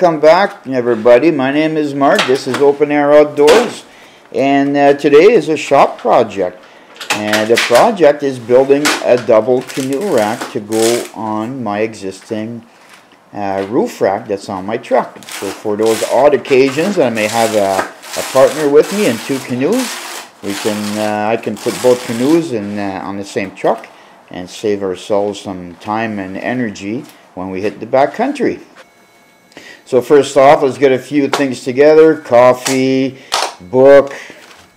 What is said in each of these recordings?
Welcome back, everybody. My name is Mark. This is Open Air Outdoors, and uh, today is a shop project. And the project is building a double canoe rack to go on my existing uh, roof rack that's on my truck. So for those odd occasions I may have a, a partner with me and two canoes, we can uh, I can put both canoes in uh, on the same truck and save ourselves some time and energy when we hit the back country. So first off, let's get a few things together. Coffee, book,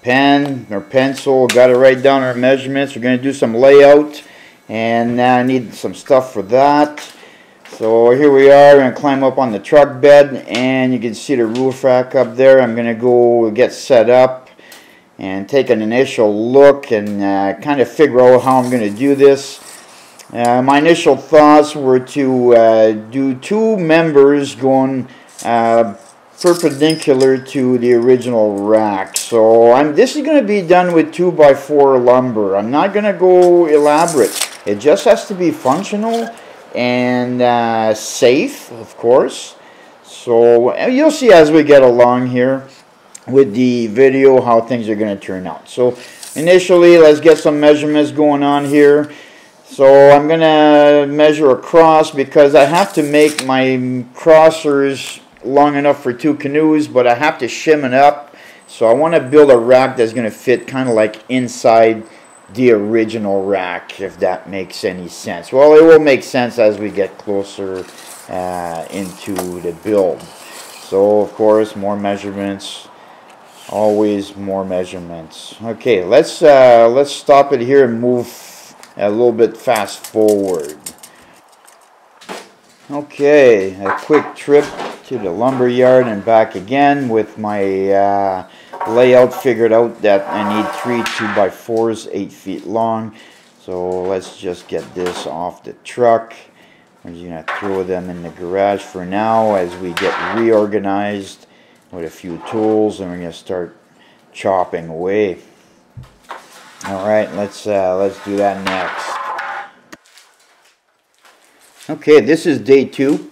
pen or pencil. Got to write down our measurements. We're going to do some layout and now I need some stuff for that. So here we are, going to climb up on the truck bed and you can see the roof rack up there. I'm going to go get set up and take an initial look and uh, kind of figure out how I'm going to do this. Uh, my initial thoughts were to uh, do two members going uh, perpendicular to the original rack. So I'm, this is going to be done with 2x4 lumber. I'm not going to go elaborate. It just has to be functional and uh, safe, of course. So uh, you'll see as we get along here with the video how things are going to turn out. So initially, let's get some measurements going on here. So I'm going to measure across because I have to make my crossers long enough for two canoes, but I have to shim it up. So I want to build a rack that's going to fit kind of like inside the original rack, if that makes any sense. Well, it will make sense as we get closer uh, into the build. So, of course, more measurements, always more measurements. Okay, let's uh, let's stop it here and move a little bit fast forward. Okay, a quick trip to the lumber yard and back again with my uh, layout figured out that I need three 2x4s 8 feet long. So let's just get this off the truck. We're just going to throw them in the garage for now as we get reorganized with a few tools and we're going to start chopping away. All right, let's uh, let's do that next. Okay, this is day two.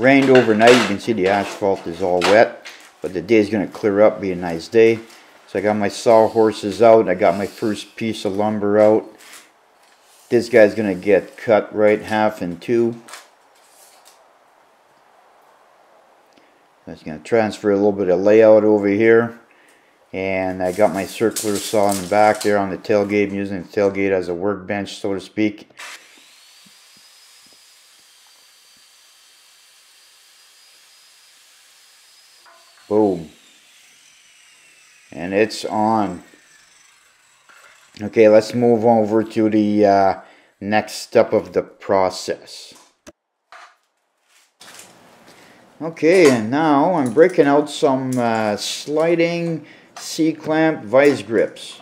Rained overnight. You can see the asphalt is all wet, but the day is going to clear up, be a nice day. So I got my sawhorses out. I got my first piece of lumber out. This guy's going to get cut right half in two. That's going to transfer a little bit of layout over here and I got my circular saw in the back there on the tailgate. I'm using the tailgate as a workbench so to speak. Boom. And it's on. Okay let's move over to the uh, next step of the process. Okay and now I'm breaking out some uh, sliding C-clamp vice grips.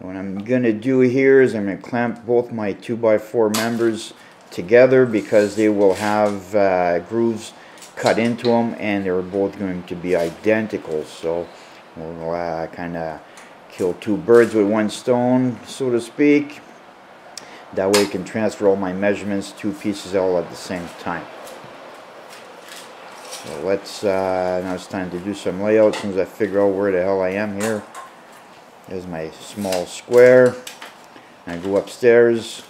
What I'm going to do here is I'm going to clamp both my 2x4 members together because they will have uh, grooves cut into them and they're both going to be identical. So we'll uh, kind of kill two birds with one stone, so to speak. That way I can transfer all my measurements, two pieces all at the same time. So let's, uh, now it's time to do some layout as I figure out where the hell I am here. There's my small square. I go upstairs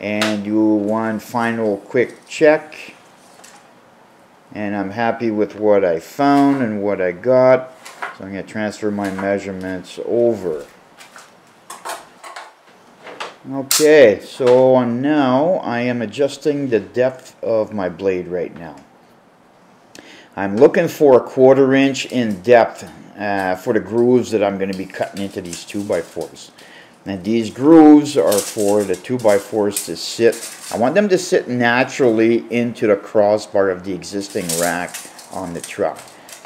and do one final quick check. And I'm happy with what I found and what I got. So I'm going to transfer my measurements over. Okay, so now I am adjusting the depth of my blade right now. I'm looking for a quarter inch in depth uh, for the grooves that I'm going to be cutting into these 2x4s. And these grooves are for the 2x4s to sit. I want them to sit naturally into the crossbar of the existing rack on the truck.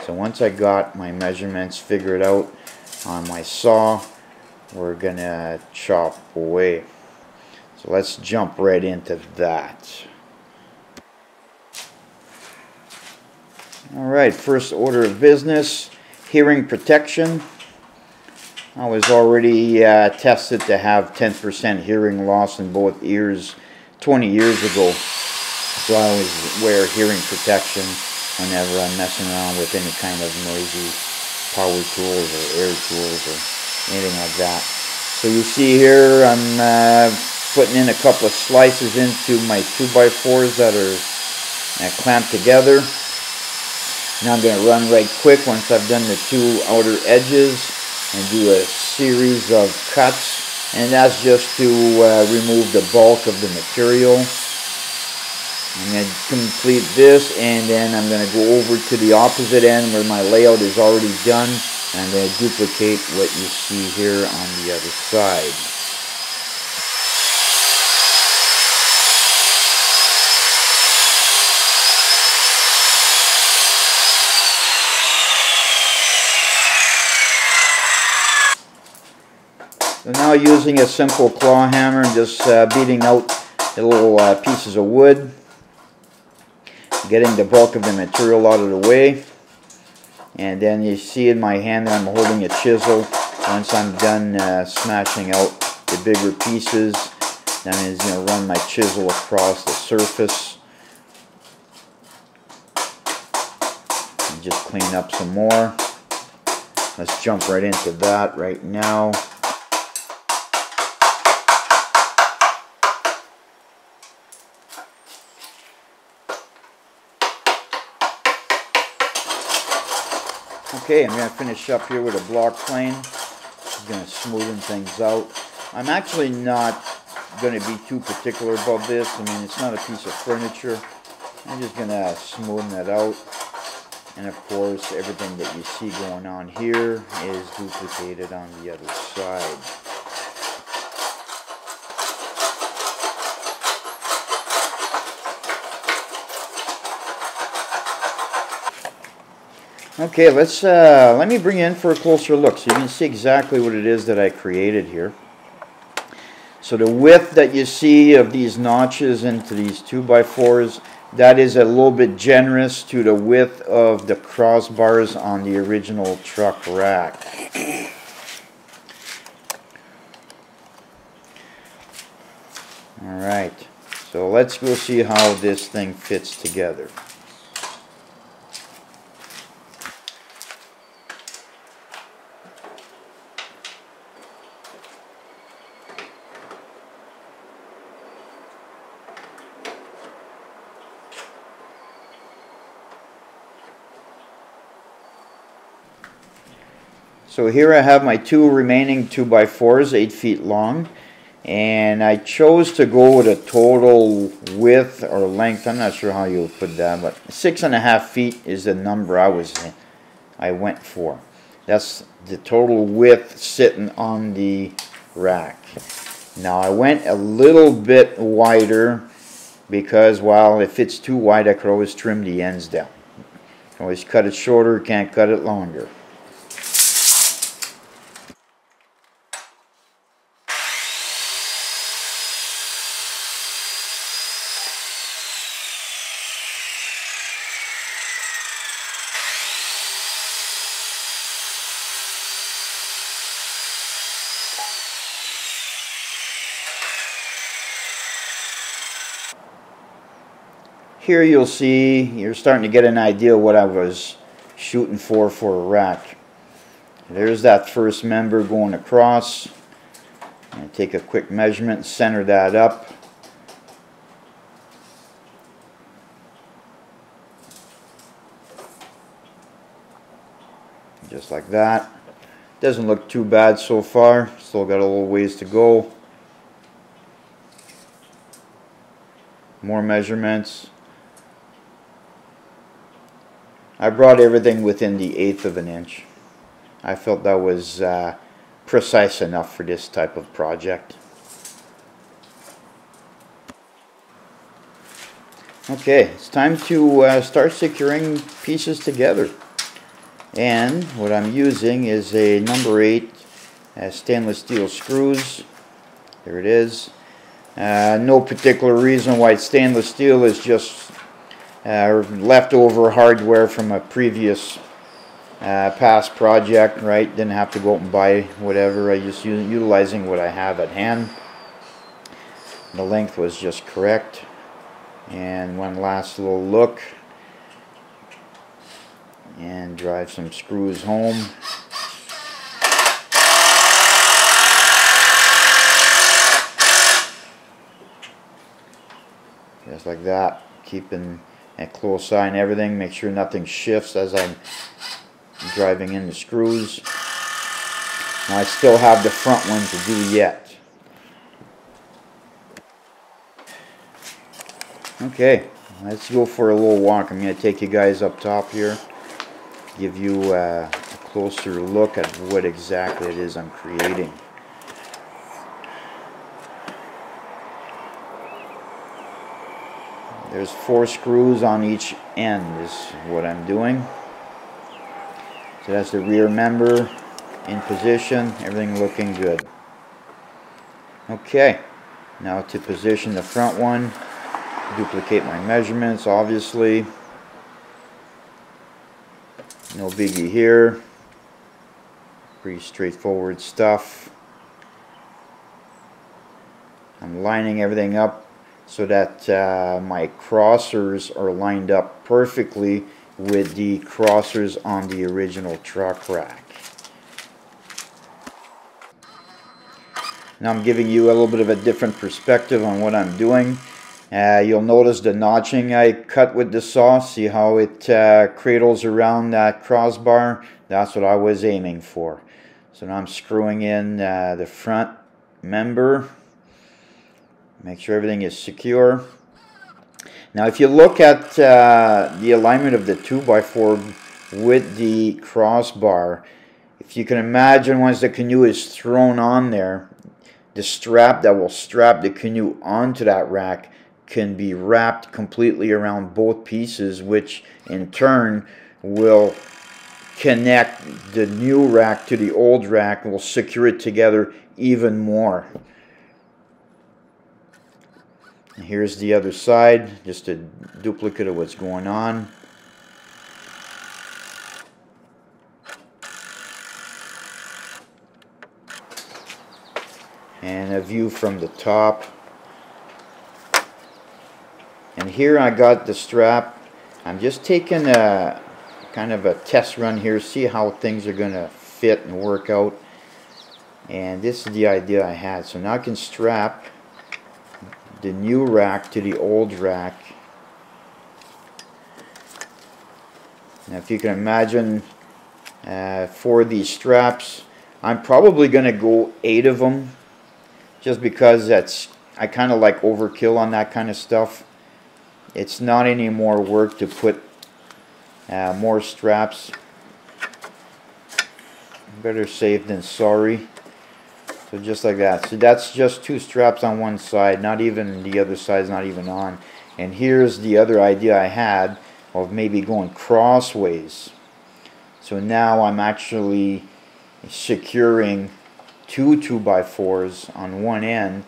So once I got my measurements figured out on my saw, we're going to chop away. So let's jump right into that. Alright, first order of business, hearing protection. I was already uh, tested to have 10% hearing loss in both ears 20 years ago. So I always wear hearing protection whenever I'm messing around with any kind of noisy power tools or air tools or anything like that. So you see here I'm uh, putting in a couple of slices into my 2x4s that are uh, clamped together. Now I'm going to run right quick once I've done the two outer edges and do a series of cuts and that's just to uh, remove the bulk of the material. I'm going to complete this and then I'm going to go over to the opposite end where my layout is already done and I'm going to duplicate what you see here on the other side. So now using a simple claw hammer and just uh, beating out the little uh, pieces of wood, getting the bulk of the material out of the way. And then you see in my hand that I'm holding a chisel. Once I'm done uh, smashing out the bigger pieces, then I'm going to run my chisel across the surface. And just clean up some more. Let's jump right into that right now. Okay, I'm going to finish up here with a block plane. I'm going to smoothen things out. I'm actually not going to be too particular about this. I mean, it's not a piece of furniture. I'm just going to smoothen that out. And of course, everything that you see going on here is duplicated on the other side. Okay, let's uh, let me bring in for a closer look so you can see exactly what it is that I created here. So the width that you see of these notches into these 2x4s, that is a little bit generous to the width of the crossbars on the original truck rack. Alright, so let's go see how this thing fits together. So here I have my two remaining 2x4s, 8 feet long. And I chose to go with a total width or length, I'm not sure how you would put that, but six and a half feet is the number I was I went for. That's the total width sitting on the rack. Now I went a little bit wider because well if it's too wide I could always trim the ends down. Always cut it shorter, can't cut it longer. Here you'll see, you're starting to get an idea what I was shooting for for a rack. There's that first member going across. And take a quick measurement, center that up. Just like that. Doesn't look too bad so far. Still got a little ways to go. More measurements. I brought everything within the eighth of an inch. I felt that was uh, precise enough for this type of project. Okay, it's time to uh, start securing pieces together. And what I'm using is a number 8 uh, stainless steel screws. There it is. Uh, no particular reason why it's stainless steel is just uh, leftover hardware from a previous uh, past project, right? Didn't have to go out and buy whatever. I just utilizing what I have at hand. The length was just correct. And one last little look. and drive some screws home. Just like that, keeping a close eye on everything, make sure nothing shifts as I'm driving in the screws. Now I still have the front one to do yet. Okay, let's go for a little walk. I'm to take you guys up top here, give you uh, a closer look at what exactly it is I'm creating. There's four screws on each end is what I'm doing. So that's the rear member in position, everything looking good. Okay, now to position the front one, duplicate my measurements obviously. No biggie here. Pretty straightforward stuff. I'm lining everything up so that uh, my crossers are lined up perfectly with the crossers on the original truck rack. Now I'm giving you a little bit of a different perspective on what I'm doing. Uh, you'll notice the notching I cut with the saw. See how it uh, cradles around that crossbar? That's what I was aiming for. So now I'm screwing in uh, the front member Make sure everything is secure. Now if you look at uh, the alignment of the 2x4 with the crossbar, if you can imagine once the canoe is thrown on there, the strap that will strap the canoe onto that rack can be wrapped completely around both pieces, which in turn will connect the new rack to the old rack and will secure it together even more. Here's the other side, just a duplicate of what's going on. And a view from the top. And here I got the strap. I'm just taking a kind of a test run here, see how things are going to fit and work out. And this is the idea I had. So now I can strap the new rack to the old rack. Now if you can imagine uh, for these straps, I'm probably going to go eight of them just because that's I kind of like overkill on that kind of stuff. It's not any more work to put uh, more straps. Better safe than sorry. So just like that. So that's just two straps on one side, not even the other side's not even on. And here's the other idea I had of maybe going crossways. So now I'm actually securing two 2x4s on one end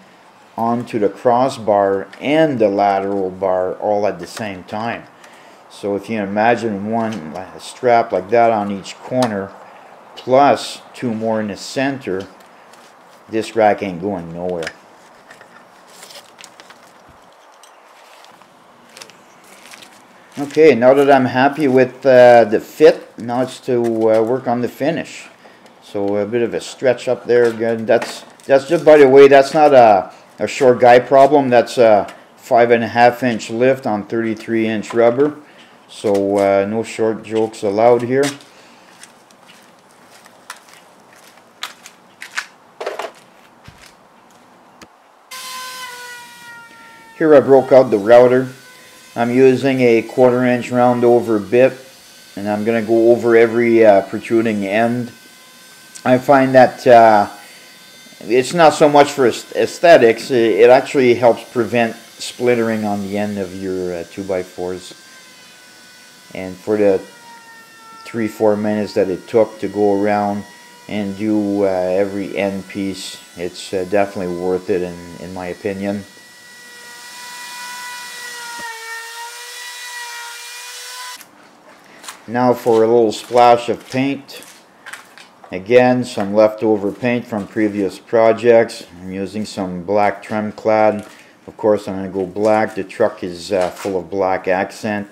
onto the crossbar and the lateral bar all at the same time. So if you imagine one strap like that on each corner plus two more in the center this rack ain't going nowhere. Okay, now that I'm happy with uh, the fit, now it's to uh, work on the finish. So a bit of a stretch up there again. That's that's just by the way, that's not a, a short guy problem. That's a five and a half inch lift on 33 inch rubber. So uh, no short jokes allowed here. Here I broke out the router. I'm using a quarter inch round over bit and I'm going to go over every uh, protruding end. I find that uh, it's not so much for aesthetics, it actually helps prevent splintering on the end of your uh, 2x4s. And for the 3-4 minutes that it took to go around and do uh, every end piece, it's uh, definitely worth it in, in my opinion. Now for a little splash of paint. Again, some leftover paint from previous projects. I'm using some black Tremclad. Of course, I'm going to go black. The truck is uh, full of black accent.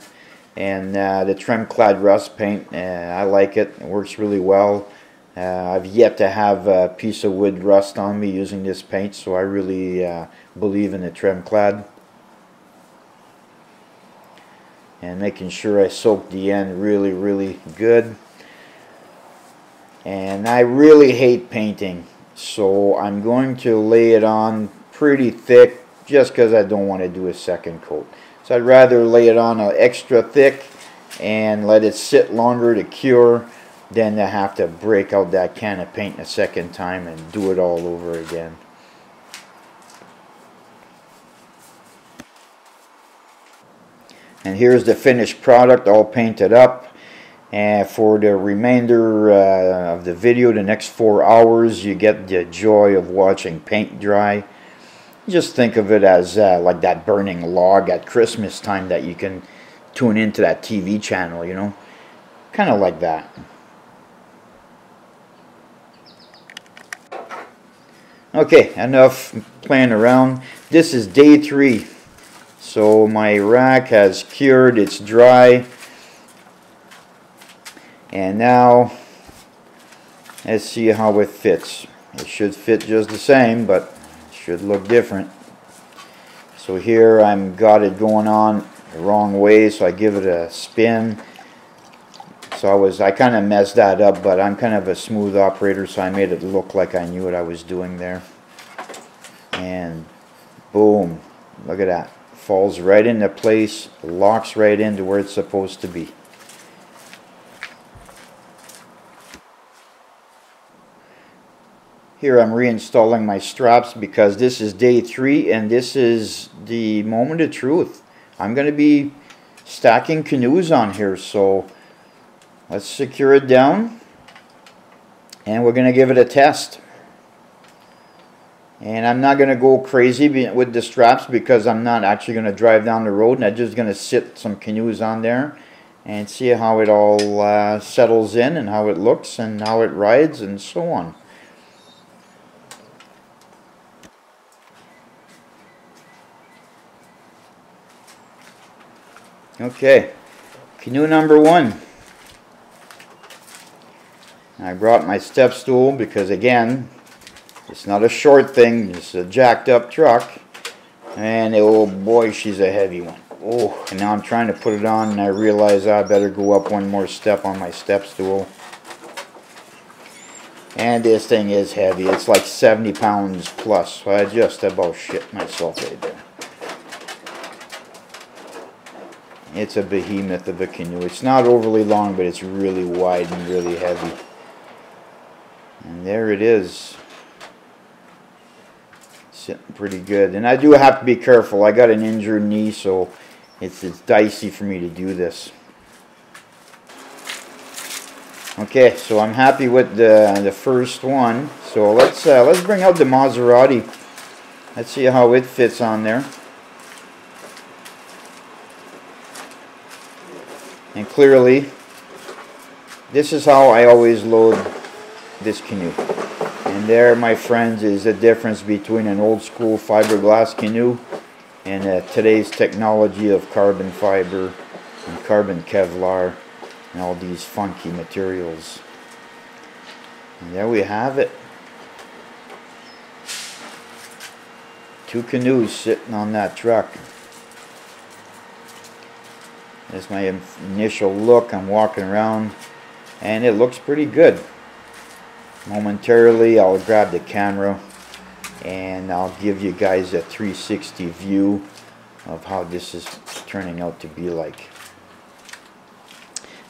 and uh, the Tremclad rust paint uh, I like it it works really well uh, I've yet to have a piece of wood rust on me using this paint so I really uh, believe in the Tremclad and making sure I soak the end really really good and I really hate painting so I'm going to lay it on pretty thick just because I don't want to do a second coat so I'd rather lay it on extra thick and let it sit longer to cure than to have to break out that can of paint a second time and do it all over again. And here's the finished product all painted up. And for the remainder uh, of the video, the next four hours, you get the joy of watching paint dry. Just think of it as uh, like that burning log at Christmas time that you can tune into that TV channel, you know. Kind of like that. Okay, enough playing around. This is day three. So my rack has cured, it's dry. And now, let's see how it fits. It should fit just the same, but should look different. So here I'm got it going on the wrong way, so I give it a spin. So I was, I kind of messed that up, but I'm kind of a smooth operator, so I made it look like I knew what I was doing there. And boom, look at that. Falls right into place, locks right into where it's supposed to be. Here I'm reinstalling my straps because this is day three and this is the moment of truth. I'm going to be stacking canoes on here so Let's secure it down. And we're going to give it a test. And I'm not going to go crazy with the straps because I'm not actually going to drive down the road. And I'm just going to sit some canoes on there and see how it all uh, settles in and how it looks and how it rides and so on. Okay, canoe number one. I brought my step stool because again, it's not a short thing, it's a jacked up truck. And oh boy, she's a heavy one. Oh, and now I'm trying to put it on and I realize I better go up one more step on my step stool. And this thing is heavy. It's like 70 pounds plus. So I just about shit myself right there. It's a behemoth of a canoe. It's not overly long, but it's really wide and really heavy. And there it is. Sitting pretty good. And I do have to be careful. I got an injured knee, so it's, it's dicey for me to do this. Okay, so I'm happy with the the first one. So let's uh, let's bring out the Maserati. Let's see how it fits on there. And clearly, this is how I always load this canoe. And there, my friends, is the difference between an old school fiberglass canoe and uh, today's technology of carbon fiber and carbon Kevlar and all these funky materials. And there we have it. Two canoes sitting on that truck. That's my initial look. I'm walking around and it looks pretty good momentarily I'll grab the camera and I'll give you guys a 360 view of how this is turning out to be like.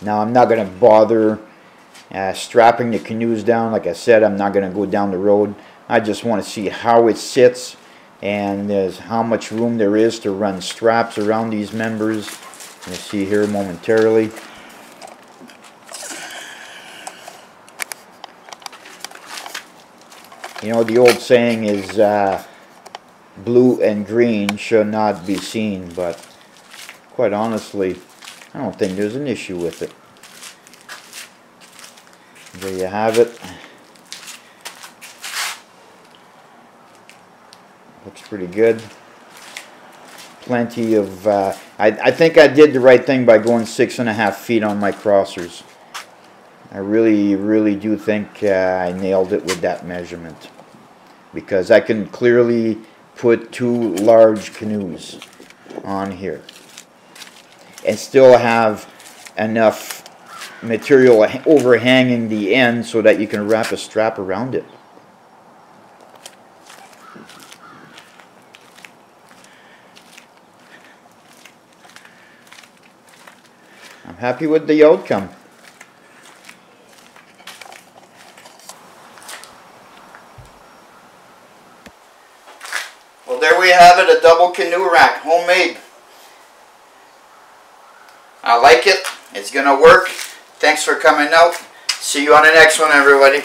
Now I'm not going to bother uh, strapping the canoes down. Like I said, I'm not going to go down the road. I just want to see how it sits and there's how much room there is to run straps around these members. You'll see here momentarily. You know, the old saying is uh, blue and green should not be seen, but quite honestly, I don't think there's an issue with it. There you have it. Looks pretty good. plenty of, uh, I, I think I did the right thing by going six and a half feet on my crossers. I really, really do think uh, I nailed it with that measurement. Because I can clearly put two large canoes on here. And still have enough material overhanging the end so that you can wrap a strap around it. I'm happy with the outcome. Well, there we have it, a double canoe rack, homemade. I like it. It's going to work. Thanks for coming out. See you on the next one, everybody.